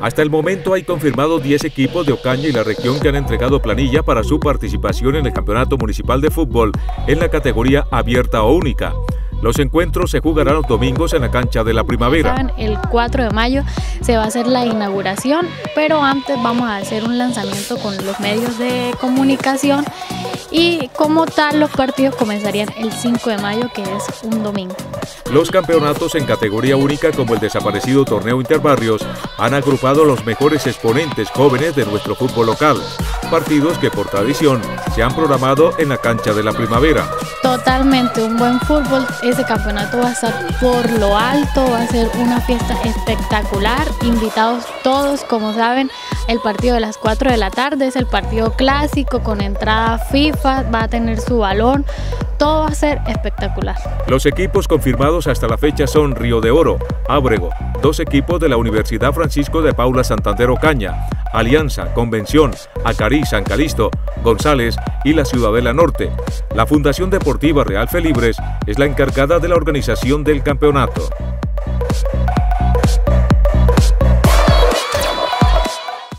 Hasta el momento hay confirmados 10 equipos de Ocaña y la región que han entregado planilla para su participación en el Campeonato Municipal de Fútbol en la categoría abierta o única. Los encuentros se jugarán los domingos en la cancha de la primavera. El 4 de mayo se va a hacer la inauguración, pero antes vamos a hacer un lanzamiento con los medios de comunicación y como tal los partidos comenzarían el 5 de mayo, que es un domingo. Los campeonatos en categoría única como el desaparecido torneo Interbarrios han agrupado los mejores exponentes jóvenes de nuestro fútbol local, partidos que por tradición se han programado en la cancha de la primavera. Totalmente, un buen fútbol, ese campeonato va a estar por lo alto, va a ser una fiesta espectacular, invitados todos, como saben, el partido de las 4 de la tarde es el partido clásico con entrada FIFA, va a tener su balón, todo va a ser espectacular. Los equipos confirmados hasta la fecha son Río de Oro, Ábrego, dos equipos de la Universidad Francisco de Paula Santander Ocaña, Alianza, Convención, Acarí, San Calisto, González y la Ciudadela Norte. La Fundación Deportiva Real Felibres es la encargada de la organización del campeonato.